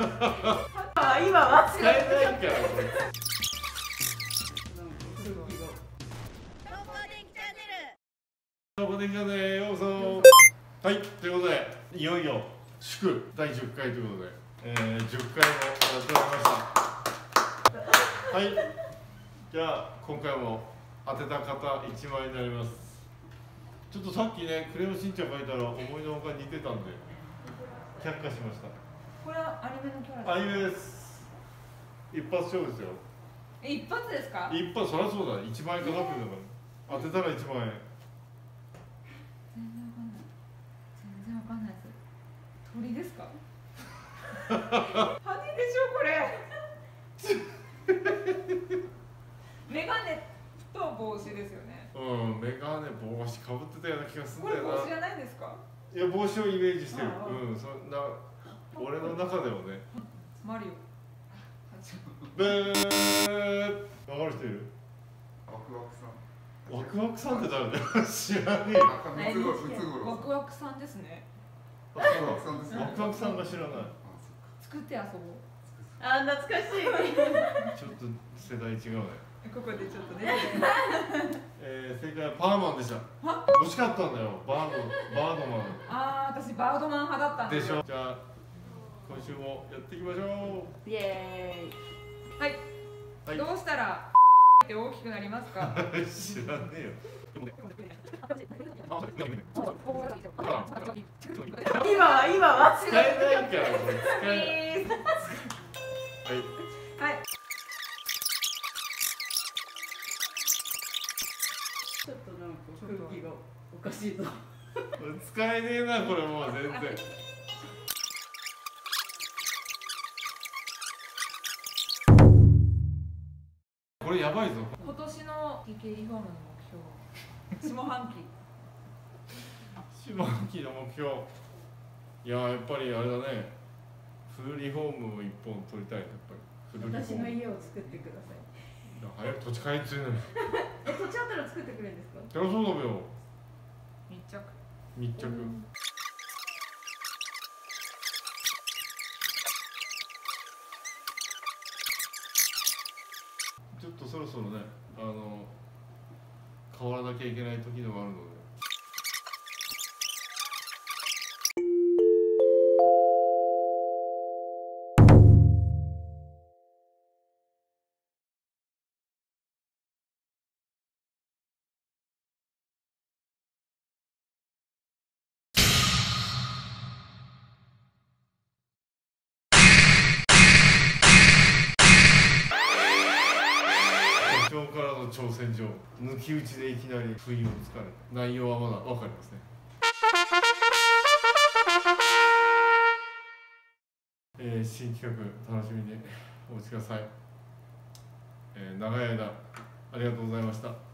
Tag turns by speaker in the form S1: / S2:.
S1: あ今は
S2: 使えないからこれ。はい。ということでいよいよ祝第10回ということで、えー、10回もやってまい。りました。はい。じゃあ今回も当てた方1枚になります。ちょっとさっきね「クレヨンしんちゃん」書いたら思いのほか似てたんで却下しました
S1: これはアニメのキャラ
S2: アニメです。一発勝負ですよ。
S1: え一発ですか？
S2: 一発そりゃそうだ。1万円かかってるんだから。当てたら1万円。
S1: 全然わかんない。全然わかんないです鳥ですか？羽でしょこれ。メガネと帽子ですよね。
S2: うんメガネ帽子かぶってたような気がするん
S1: これ
S2: だよな。
S1: 帽子じゃないんですか？
S2: いや帽子をイメージしてる。うんそんな俺の中ではね。
S1: マリオ。
S2: ブー。わかる人いる？
S3: ワクワクさん。
S2: ワクワクさんって誰だよ？知らねえ。
S1: ワクワクさんですね。
S2: ワク
S3: ワクさんですね。
S2: ワクワクさんが知らない。
S3: あ、
S1: 作って遊ぼう。
S4: あ懐かしい。
S2: ちょっと世代違うね。
S1: ここでちょっとね。
S2: えー、正解はパーマンでした。
S1: は？
S2: 惜しかったんだよ。バードバードマ
S1: ああ私バードマン派だったん
S2: ンでしょ？じゃあ今週もやっていきましょ
S4: イエ
S1: はい、
S2: はい。
S1: どうしたらって大きくなりますか？
S2: う知らねえよ。
S4: ーイ今は今は
S2: 使えないから使えない。はい。
S1: はい
S4: ちょっとなんか空気がおかしいぞ。
S2: 使えねえなこれもう全然これやばいぞ。
S1: 今年のリフォームの目標 下半期。
S2: 下半期の目標。いややっぱりあれだね。フルリフォームを一本取りたいねやっぱり。
S4: 私の家を作ってください。
S2: 早く土地買いについのに。
S4: え土地あったら作ってくれるんですか？
S2: そりゃそうだよ。
S1: 密着。
S2: 密着っとそろそろねあの変わらなきゃいけない時でもあるので。からの挑戦状抜き打ちでいきなり不意をつかれた内容はまだ分かりますね。えー新企画楽しみにお待ちください、えー長い間ありがとうございました。